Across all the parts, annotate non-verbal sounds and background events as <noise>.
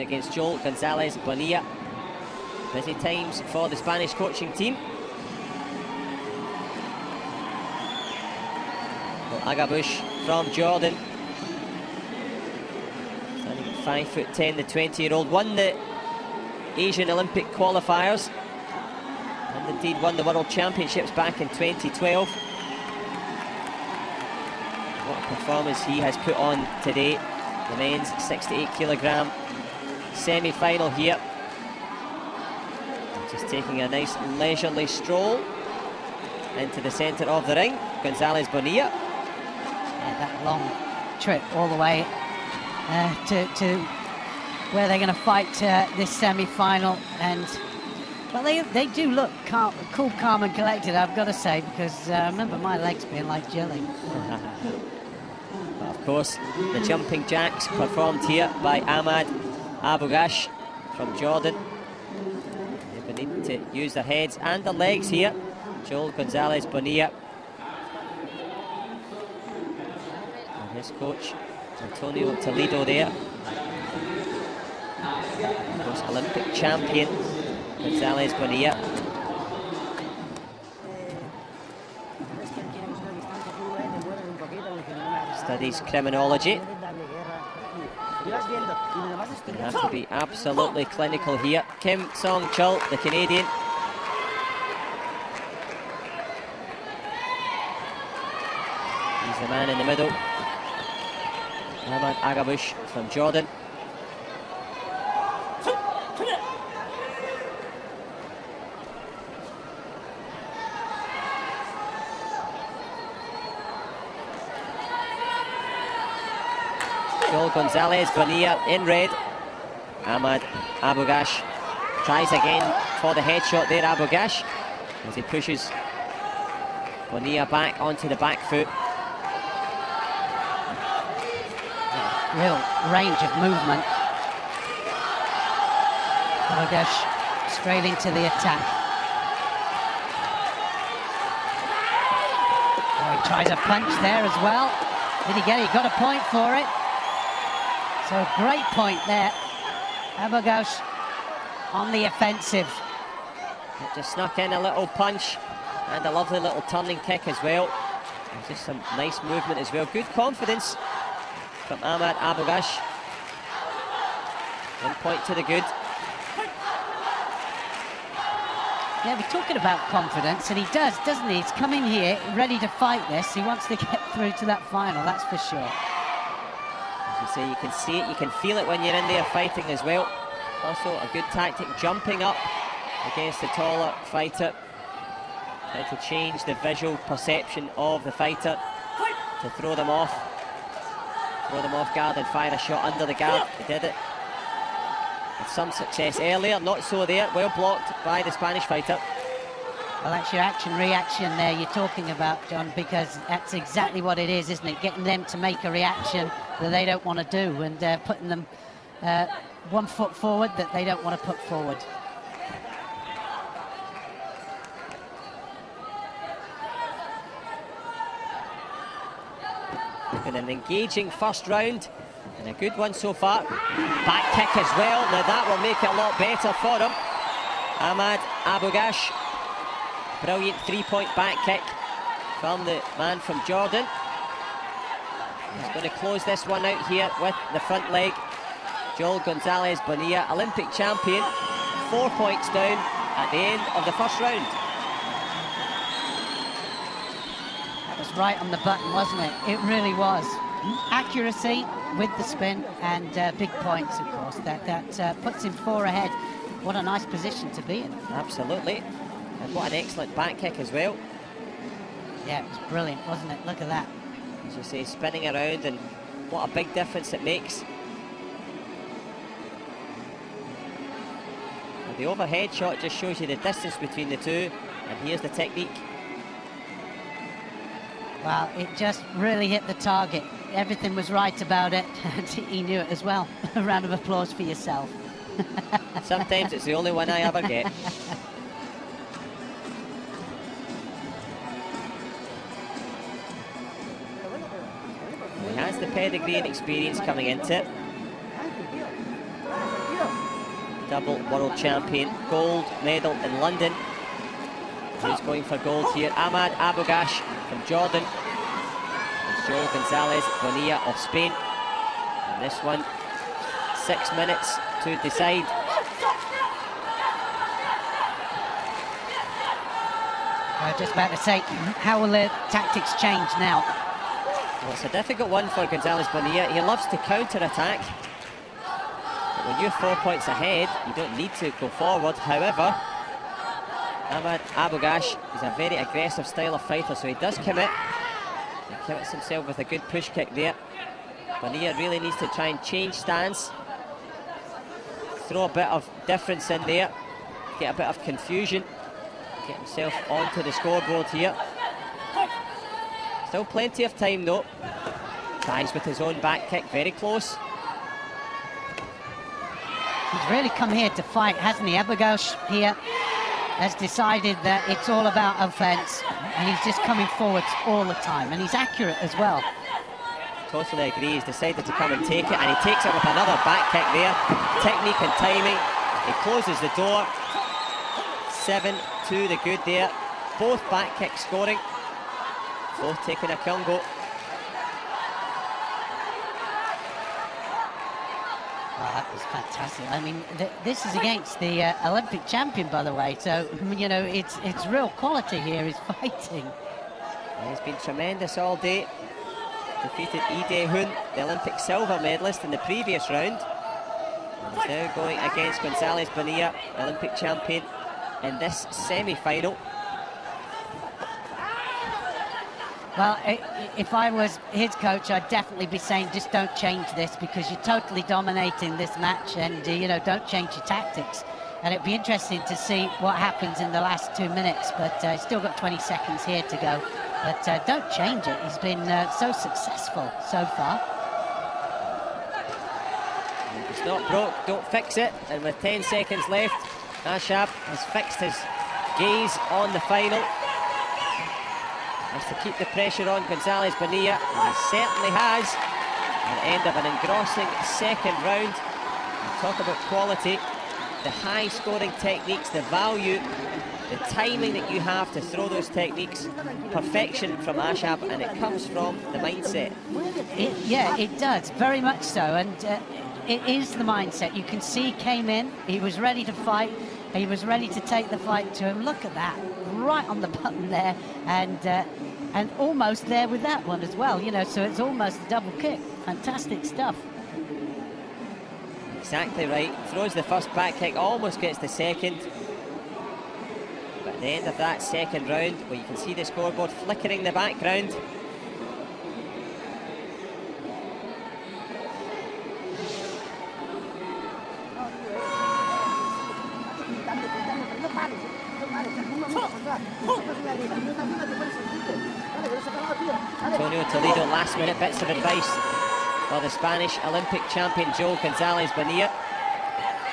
against Joel Gonzalez Bonilla. Busy times for the Spanish coaching team. Well, Abughaush from Jordan. Standing at 5 foot 10, the 20 year old. Won the Asian Olympic qualifiers and indeed won the World Championships back in 2012. What a performance he has put on today. The men's 68 kilogram semi-final here. Just taking a nice leisurely stroll into the centre of the ring. Gonzalez Bonilla. Yeah, that long trip all the way uh, to, to where they're going to fight uh, this semi-final and well they they do look calm, cool calm and collected I've got to say because uh, I remember my legs being like jelly <laughs> of course the jumping jacks performed here by Ahmad Abughaush from Jordan they need to use their heads and their legs here Joel Gonzalez Bonilla and his coach Antonio Toledo there of course, Olympic champion Gonzalez Bonilla. Studies criminology. You have to be absolutely clinical here. Kim Song Chul, the Canadian. He's the man in the middle. Ahmad Abughaush from Jordan. Joel Gonzalez, Bonilla in red. Ahmad Abughaush tries again for the headshot there, Abughaush, as he pushes Bonilla back onto the back foot. Real range of movement. Abughaush straight into the attack. Oh, he tries a punch there as well. Did he get it? He got a point for it. So great point there. Abughaush on the offensive. It just snuck in a little punch and a lovely little turning kick as well. Just some nice movement as well. Good confidence from Ahmad Abughaush. One point to the good. Yeah, we're talking about confidence, and he does, doesn't he? He's coming here ready to fight this. He wants to get through to that final, that's for sure you say, you can see it, you can feel it when you're in there fighting as well. Also a good tactic, jumping up against the taller fighter. Try to change the visual perception of the fighter to throw them off. Throw them off guard and fire a shot under the guard. He did it with some success earlier, not so there. Well blocked by the Spanish fighter. Well, that's your action-reaction there you're talking about, John, because that's exactly what it is, isn't it? Getting them to make a reaction that they don't want to do and uh, putting them uh, one foot forward that they don't want to put forward. Been an engaging first round and a good one so far. Back kick as well. Now that will make it a lot better for him. Ahmad Abughaush Brilliant three-point back kick from the man from Jordan. He's going to close this one out here with the front leg. Joel Gonzalez Bonilla, Olympic champion, four points down at the end of the first round. That was right on the button, wasn't it? It really was. Accuracy with the spin and uh, big points, of course. That, that uh, puts him four ahead. What a nice position to be in. Absolutely. And what an excellent back kick as well. Yeah, it was brilliant, wasn't it? Look at that. As you say, spinning around and what a big difference it makes. And the overhead shot just shows you the distance between the two. And here's the technique. Well, it just really hit the target. Everything was right about it, <laughs> and he knew it as well. <laughs> a round of applause for yourself. <laughs> Sometimes it's the only one I ever get. Pedigree and experience coming into it. double world champion, gold medal in London. Who's going for gold here? Ahmad Abughaush from Jordan. And Joe Gonzalez Bonilla of Spain. And this one, six minutes to decide. I was just about to say, how will the tactics change now? Well, it's a difficult one for Gonzalez Bonilla. He loves to counter-attack. When you're four points ahead, you don't need to go forward. However, Ahmad Abughaush is a very aggressive style of fighter, so he does commit. He commits himself with a good push kick there. Bonilla really needs to try and change stance. Throw a bit of difference in there. Get a bit of confusion. Get himself onto the scoreboard here. Still plenty of time though. Tries with his own back kick, very close. He's really come here to fight, hasn't he? Abughaush here has decided that it's all about offence and he's just coming forwards all the time and he's accurate as well. Totally agree, he's decided to come and take it and he takes it with another back kick there. Technique and timing, he closes the door. Seven to the good there. Both back kicks scoring, both taking a Congo. Oh, that was fantastic. I mean, th this is against the uh, Olympic champion, by the way. So <laughs> you know, it's it's real quality here. He's <laughs> fighting. He's been tremendous all day. Defeated Lee Dae-hoon, the Olympic silver medalist in the previous round. He's now going against Gonzalez Bonilla, Olympic champion, in this semi-final. Well, if I was his coach, I'd definitely be saying just don't change this because you're totally dominating this match and, uh, you know, don't change your tactics. And it'd be interesting to see what happens in the last two minutes, but uh, still got 20 seconds here to go. But uh, don't change it. He's been uh, so successful so far. It's not broke, don't fix it. And with 10 seconds left, Ashab has fixed his gaze on the final. Has to keep the pressure on Gonzalez Bonilla, and he certainly has. The end of an engrossing second round. Talk about quality, the high scoring techniques, the value, the timing that you have to throw those techniques, perfection from Ashab, and it comes from the mindset. It, yeah, it does, very much so, and uh, it is the mindset. You can see came in, he was ready to fight, he was ready to take the fight to him. Look at that, right on the button there, and uh, and almost there with that one as well. You know, so it's almost a double kick. Fantastic stuff. Exactly right. Throws the first back kick, almost gets the second. But at the end of that second round, where you can see the scoreboard flickering in the background, Antonio Toledo, last minute bits of advice for the Spanish Olympic champion Joe Gonzalez Bonilla.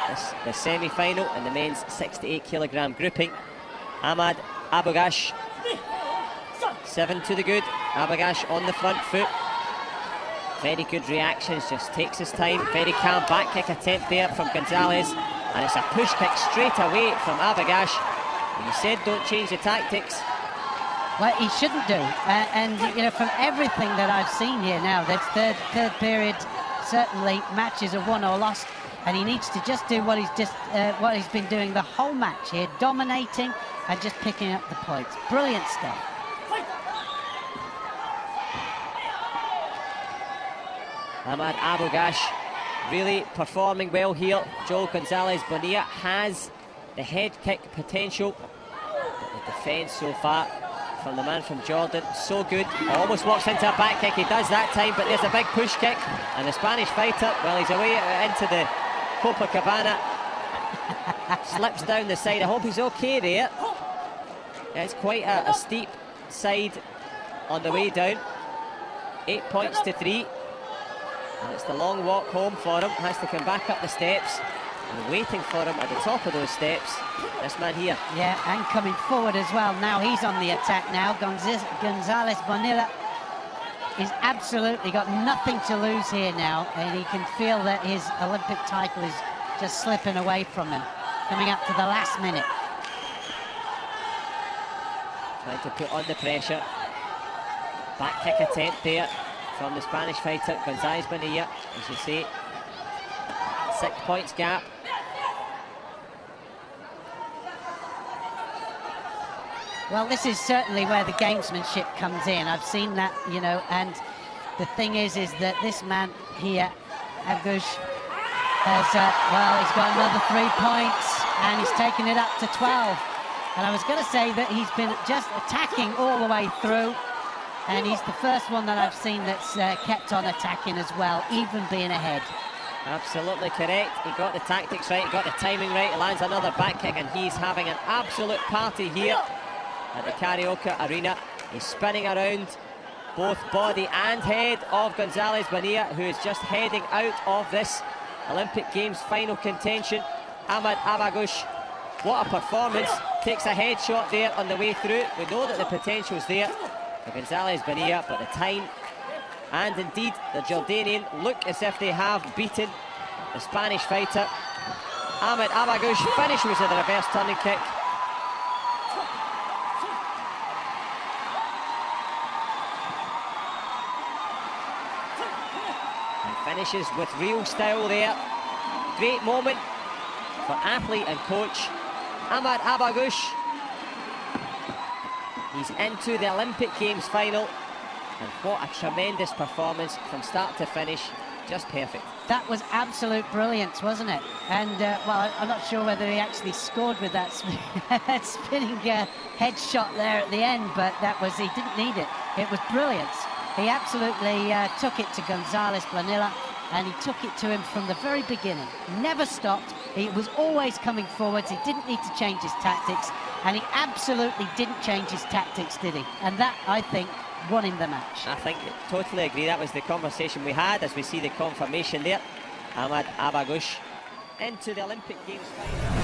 This the semi-final in the men's 68 kilogram grouping. Ahmad Abughaush, seven to the good. Abughaush on the front foot. Very good reactions, just takes his time. Very calm back kick attempt there from Gonzalez. And it's a push kick straight away from Abughaush. You said don't change the tactics. Well, he shouldn't do. Uh, and, you know, from everything that I've seen here now, this third, third period, certainly matches are won or lost. And he needs to just do what he's just uh, what he's been doing the whole match here, dominating and just picking up the points. Brilliant stuff. Ahmad Abughaush really performing well here. Joel Gonzalez Bonilla has the head kick potential. The defence so far from the man from Jordan, so good. Almost walks into a back kick, he does that time, but there's a big push kick. And the Spanish fighter, well, he's away into the Copacabana. <laughs> Slips down the side. I hope he's okay there. It's quite a, a steep side on the way down. Eight points to three. And it's the long walk home for him. Has to come back up the steps. And waiting for him at the top of those steps, this man here. Yeah, and coming forward as well. Now he's on the attack now. Gonz Gonzalez Bonilla He's absolutely got nothing to lose here now, and he can feel that his Olympic title is just slipping away from him, coming up to the last minute. Trying to put on the pressure. Back kick attempt there from the Spanish fighter, Gonzalez Bonilla, as you see. Six points gap. Well, this is certainly where the gamesmanship comes in. I've seen that, you know, and the thing is, is that this man here, Agush, has, uh, well, he's got another three points, and he's taken it up to 12. And I was going to say that he's been just attacking all the way through, and he's the first one that I've seen that's uh, kept on attacking as well, even being ahead. Absolutely correct. He got the tactics right, he got the timing right, he lands another back kick, and he's having an absolute party here at the Carioca Arena. He's spinning around both body and head of Gonzalez Bonilla, who is just heading out of this Olympic Games final contention. Ahmad Abughaush, what a performance. Takes a headshot there on the way through. We know that the potential's there for Gonzalez Bonilla, but the time and indeed the Jordanian look as if they have beaten the Spanish fighter. Ahmed Abughaush finishes with a reverse turning kick. Finishes with real style there. Great moment for athlete and coach Ahmad Abughaush. He's into the Olympic Games final. And what a tremendous performance from start to finish. Just perfect. That was absolute brilliance, wasn't it? And, uh, well, I'm not sure whether he actually scored with that, that <laughs> spinning uh, headshot there at the end, but that was, he didn't need it. It was brilliance. He absolutely uh, took it to Gonzalez Bonilla and he took it to him from the very beginning. Never stopped. He was always coming forwards. He didn't need to change his tactics and he absolutely didn't change his tactics, did he? And that, I think, won him the match. I think, totally agree. That was the conversation we had as we see the confirmation there. Ahmad Abughaush into the Olympic Games final.